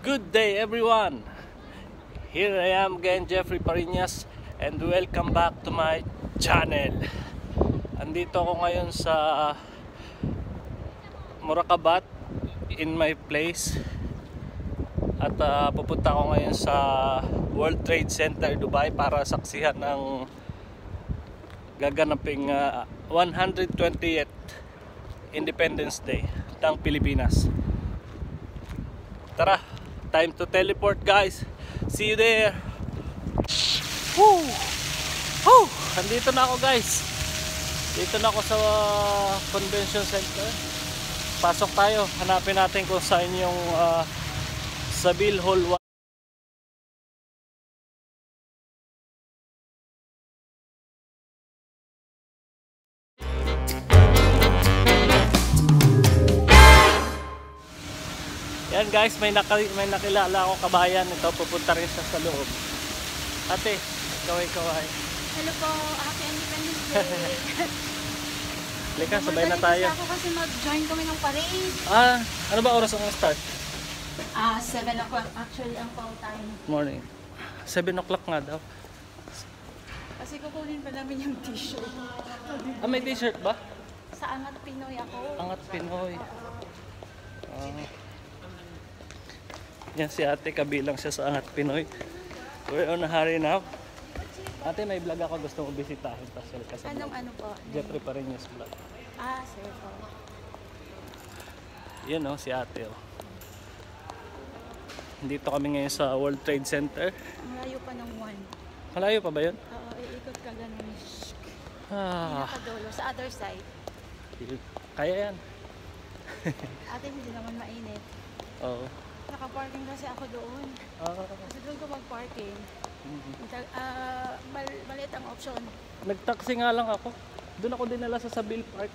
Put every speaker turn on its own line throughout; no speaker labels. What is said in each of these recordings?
Good day everyone! Here I am again, Jeffrey Parinas and welcome back to my channel. Andito ako ngayon sa Murakabat in my place at uh, pupunta ako ngayon sa World Trade Center Dubai para saksihan ng gaganaping uh, 120th Independence Day ng Pilipinas. Tara, time to teleport guys. See you there. Woo! Woo! Andito na ako guys. Dito na ako sa convention center. Pasok tayo. Hanapin natin kung saan yung uh, Sabil Hall 1. Yan guys, may, naki, may nakilala ako kabayan. Ito, pupunta rin siya sa loob. Ate, kaway kaway.
Hello po, happy Independence Day.
Halika, sabay na tayo.
Ako kasi mag-join kami ng parade.
Ah, ano ba oras ang start?
Ah, 7 o'clock actually ang call time.
Morning. 7 o'clock nga daw.
Kasi kukunin pa namin yung t-shirt.
Ah, may t-shirt ba?
Sa Angat Pinoy ako.
Angat Pinoy. Ah. Yan si ate, kabilang siya sa Angat Pinoy. We're on a hurry now. Ate, may vlog ako gusto mo bisitahin. Pasal ka sa
Anong ano po?
Jeffrey pa rin yung vlog.
Ah, sir po.
Yan oh, si ate oh. Dito kami ngayon sa World Trade Center.
Ang layo pa ng one.
Malayo pa ba yun?
Oo, iikot ka ganun.
Ah,
Pinakadulo. Sa other side.
kaya yan.
Ate, hindi naman mainit.
Oo.
Naka-parking kasi ako doon.
Ah,
Kasi doon ko mag-parking.
mhm.
Intag- Ah, mal- maliit ang option.
Nagtaxi nga lang ako. Doon ako dinala sa Sabil Park.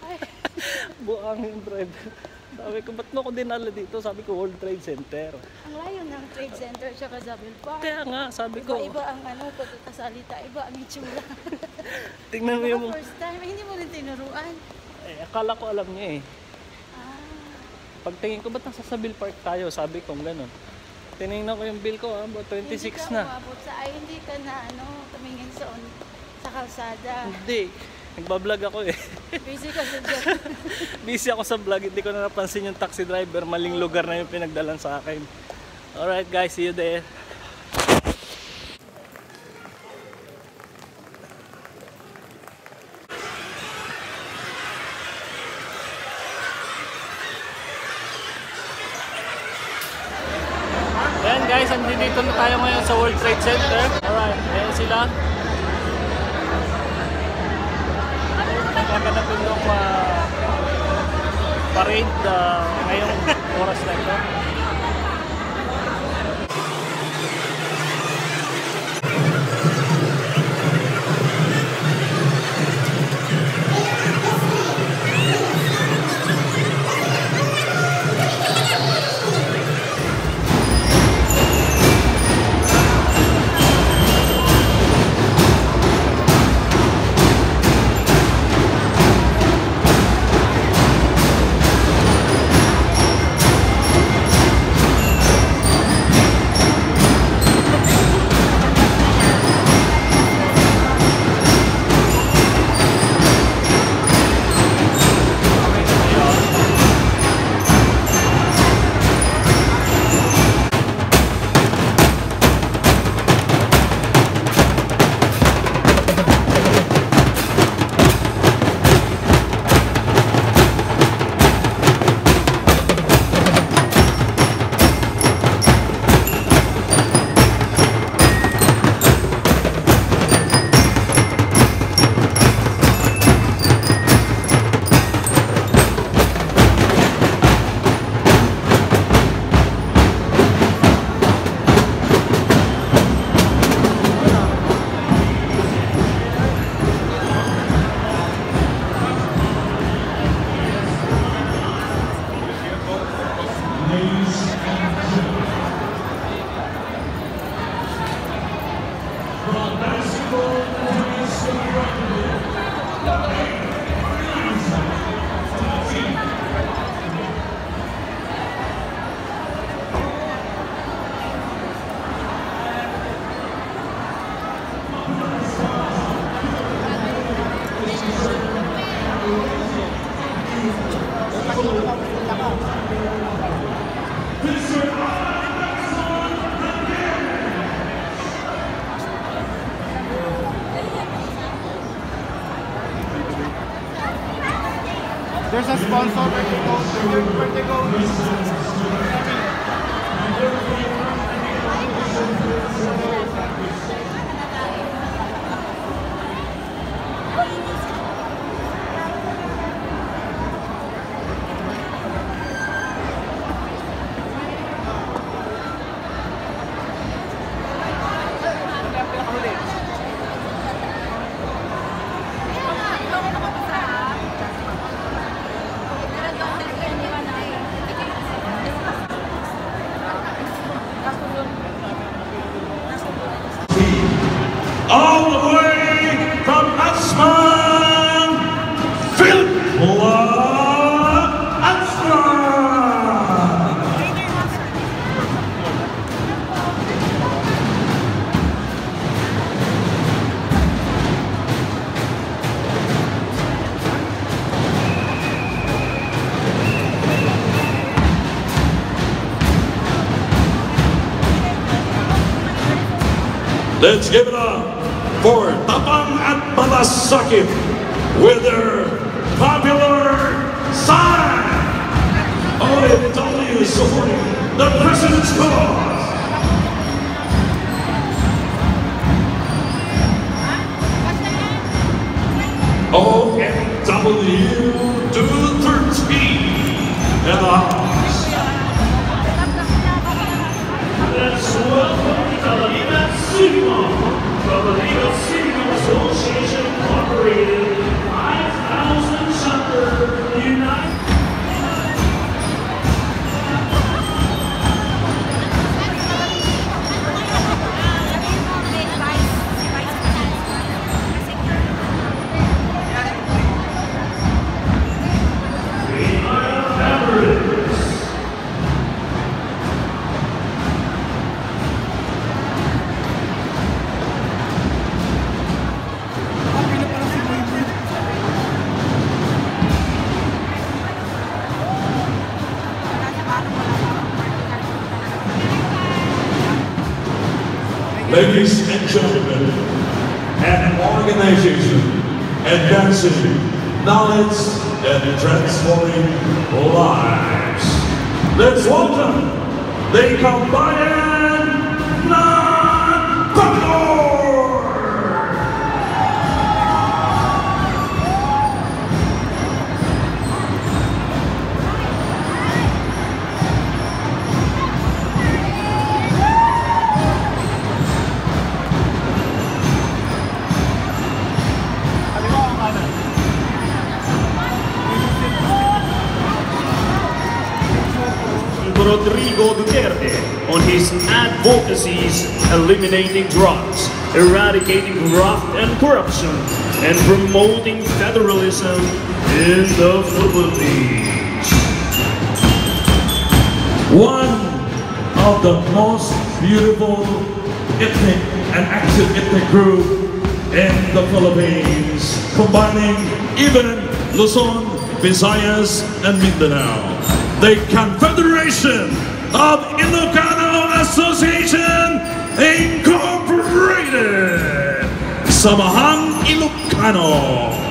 Ay,
Buang yung driver. Sabi ko, ba't mo ako dinala dito? Sabi ko, World Trade Center.
ang layo ng trade center tsaka Zabil Park.
Kaya nga, sabi ko,
Iba-iba ang ano, pagkakasalita, iba ang itsura.
tingnan mo yung...
First time, eh, hindi mo rin tinuruan.
Eh, akala ko alam niya eh. Pagtingin ko, ba't nasa Sabil Park tayo? Sabi ko, ganun. Tinignan ko yung bill ko, ah, about 26
hindi
na.
umabot sa, ay hindi ka na ano, tumingin sa, on, sa kalsada.
Hindi. Nagbablog ako eh.
Busy ka sa job.
Busy ako sa vlog, hindi ko na napansin yung taxi driver. Maling lugar na yung pinagdalan sa akin. Alright guys, see you there. Ayan guys, andito na tayo ngayon Trade Center. Alright, ayan sila. Nagaganapin yung uh, parade uh, ngayong oras na ito.
a sponsor, Wendigo, go! Let's give it up for Tapang at Malasakit with their popular sign. It's only supporting the president's cause. Ladies and gentlemen, an organization advancing knowledge and transforming lives. Let's welcome the combined
Rodrigo Duterte on his advocacies eliminating drugs, eradicating graft and corruption, and promoting federalism in the Philippines.
One of the most beautiful ethnic and active ethnic group in the Philippines, combining even Luzon, Visayas, and Mindanao. The Confederation of Ilocano Association Incorporated. Samahang Ilocano.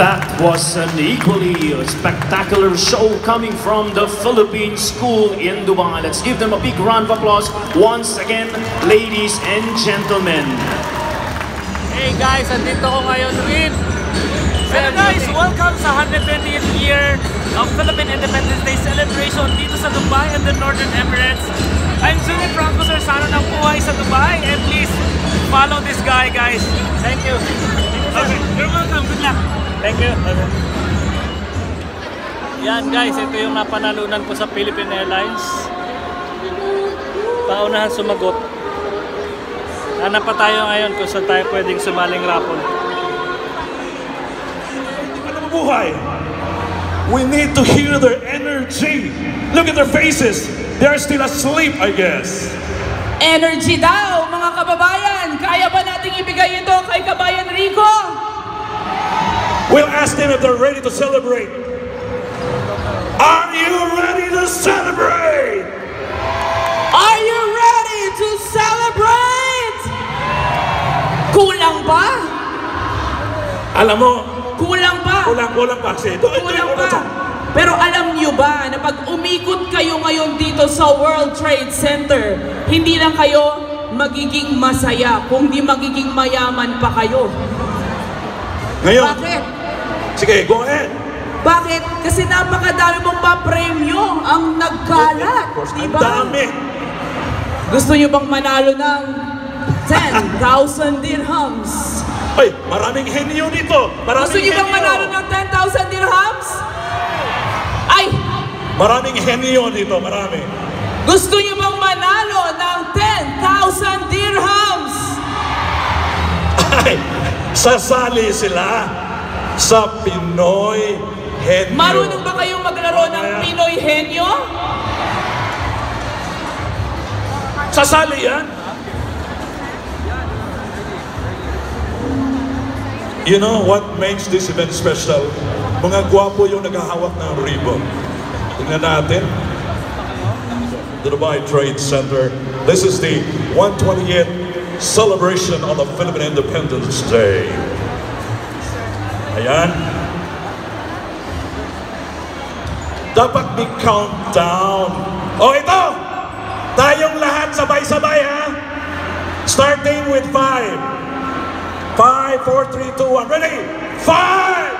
Was an equally spectacular show coming from the Philippine School in Dubai. Let's give them a big round of applause once again, ladies and gentlemen.
Hey guys, andito ko ngayon with Hello guys, welcome sa 120th year of Philippine Independence Day celebration dito sa Dubai and the Northern Emirates. I'm Junior Franco Sarsano ng Buhay sa Dubai and please follow this guy guys. Thank you. Okay, you're welcome. Good luck. Thank you. Yan guys, ito yung napanalunan ko sa Philippine Airlines. Paunahan sumagot. Hanap pa tayo ngayon kung saan tayo pwedeng sumaling raffle.
Ano mabuhay? We need to hear their energy. Look at their faces. They are still asleep, I guess.
Energy daw, mga kababayan! Kaya ba nating ibigay ito kay Kabayan Rico?
We'll ask them if they're ready to celebrate. Are you ready to celebrate?
Are you ready to celebrate? Kulang pa?
Alam mo,
Kulang pa?
kulang-kulang pa kasi. Ito,
Kulang
ito,
pa. Pero alam nyo ba na pag umikot kayo ngayon dito sa World Trade Center, hindi lang kayo magiging masaya, kundi magiging mayaman pa kayo.
Ngayon,
Bakit?
Sige, go ahead.
Bakit? Kasi napakadami mong pa-premyo ang nagkalat,
Of course,
di
ang dami.
Gusto nyo bang manalo ng 10,000 dirhams?
Ay, maraming henyo dito. Maraming
Gusto nyo bang manalo ng 10,000 dirhams? Ay!
Maraming henyo dito, marami.
Gusto nyo bang manalo ng 10,000 dirhams?
Ay, sasali sila sa Pinoy henyo.
Marunong ba kayong maglaro ng. Pinoy Henyo?
Sasali yan? You know what makes this event special? Mga gwapo yung naghahawak ng ribbon. Tingnan natin. The Dubai Trade Center. This is the 128th celebration of the Philippine Independence Day. Ayan. Dapat may countdown. O ito! Tayong lahat sabay-sabay ha. Starting with five. Five, four, three, two, one. Ready? Five!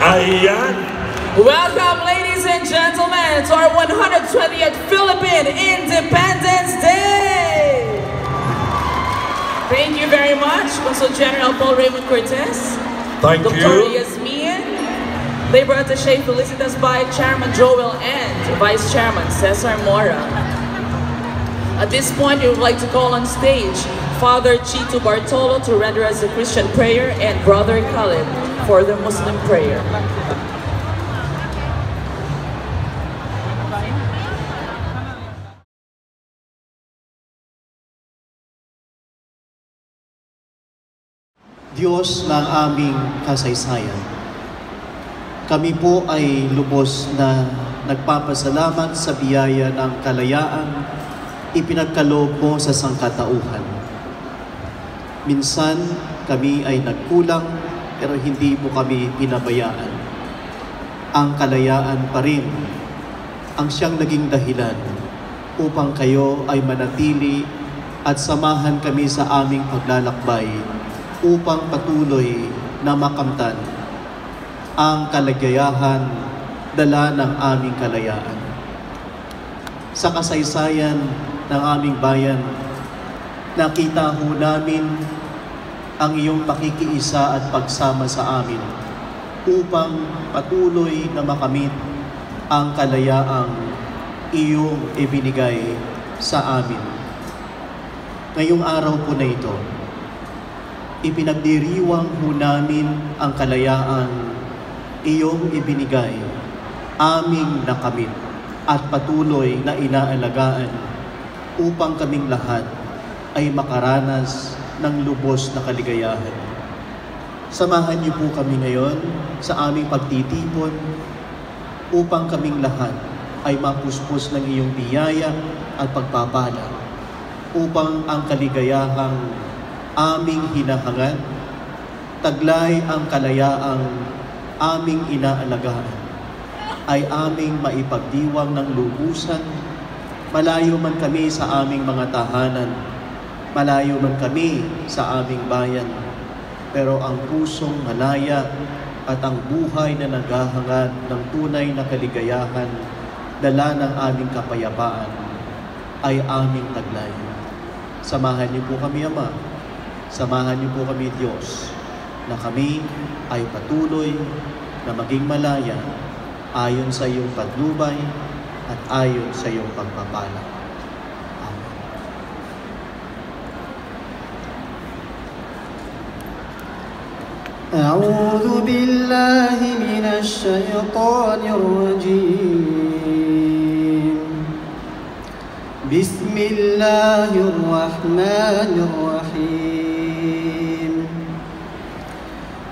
Ayan.
Welcome, ladies and gentlemen, to our 120th Philippine Independence Day! Thank you very much, Consul General Paul Raymond Cortez,
Thank you.
Dr.
you.
Yasmin, Labor Attaché Felicitas by Chairman Joel and Vice Chairman Cesar Mora. At this point, we would like to call on stage Father Chito Bartolo to render us a Christian prayer and Brother Khalid for the Muslim prayer.
Diyos ng aming kasaysayan. Kami po ay lubos na nagpapasalamat sa biyaya ng kalayaan ipinagkaloob mo sa sangkatauhan. Minsan kami ay nagkulang pero hindi mo kami pinabayaan. Ang kalayaan pa rin ang siyang naging dahilan upang kayo ay manatili at samahan kami sa aming paglalakbay upang patuloy na makamtan ang kalagayahan dala ng aming kalayaan. Sa kasaysayan ng aming bayan, nakita ho namin ang iyong pakikiisa at pagsama sa amin upang patuloy na makamit ang kalayaang iyong ibinigay sa amin. Ngayong araw po na ito, ipinagdiriwang ho namin ang kalayaan iyong ibinigay, aming nakamit at patuloy na inaalagaan upang kaming lahat ay makaranas ng lubos na kaligayahan. Samahan niyo po kami ngayon sa aming pagtitipon upang kaming lahat ay mapuspos ng iyong biyaya at pagpapala upang ang kaligayahang aming hinahangad, taglay ang kalayaang aming inaalagaan, ay aming maipagdiwang ng lubusan, malayo man kami sa aming mga tahanan, malayo man kami sa aming bayan, pero ang pusong malaya at ang buhay na naghahangad ng tunay na kaligayahan, dala ng aming kapayapaan, ay aming taglay. Samahan niyo po kami, Ama. Samahan niyo po kami, Diyos, na kami ay patuloy na maging malaya ayon sa iyong patnubay at ayon sa iyong pagpapala. Amen.
أعوذ بالله من الشيطان الرجيم بسم الله الرحمن الرحيم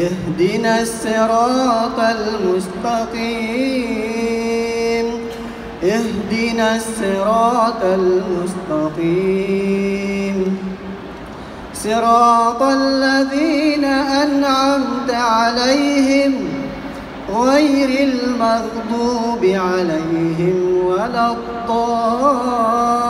اهدنا الصراط المستقيم. اهدنا الصراط المستقيم. صراط الذين أنعمت عليهم غير المغضوب عليهم ولا الضالين.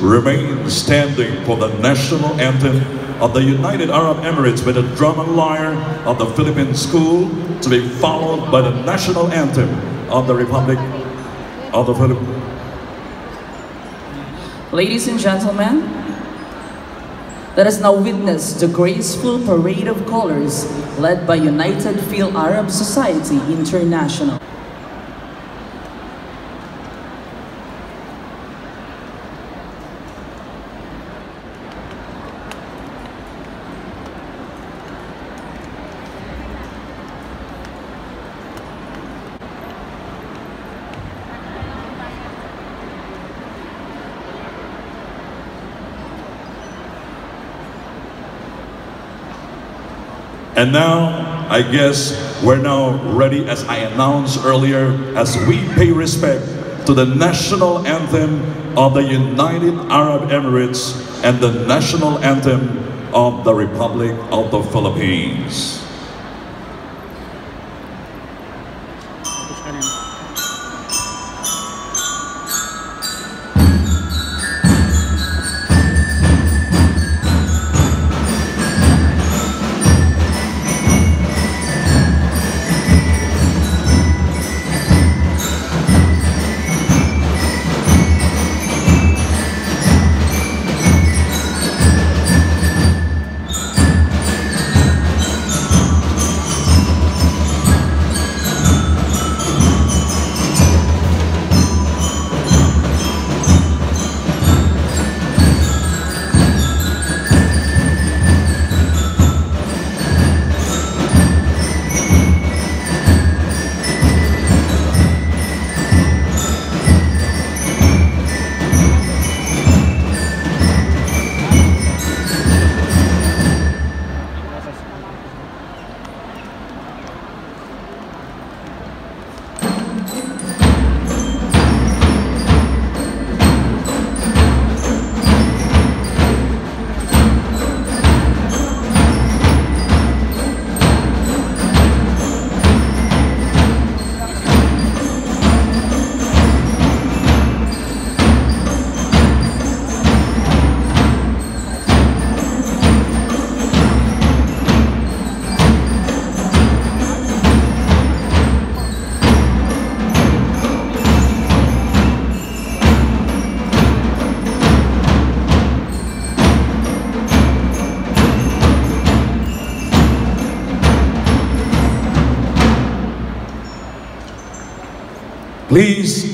Remain standing for the national anthem of the United Arab Emirates with the drum and lyre of the Philippine School to be followed by the national anthem of the Republic of the Philippines.
Ladies and gentlemen, let us now witness the graceful parade of colors led by United Field Arab Society International.
And now, I guess we're now ready, as I announced earlier, as we pay respect to the national anthem of the United Arab Emirates and the national anthem of the Republic of the Philippines.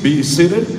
Be seated.